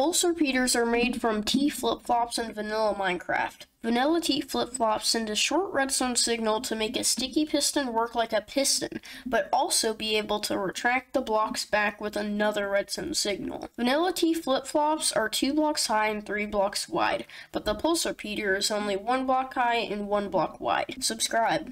Pulse repeaters are made from T flip-flops and vanilla Minecraft. Vanilla T flip-flops send a short redstone signal to make a sticky piston work like a piston, but also be able to retract the blocks back with another redstone signal. Vanilla T flip-flops are 2 blocks high and 3 blocks wide, but the pulse repeater is only 1 block high and 1 block wide. Subscribe.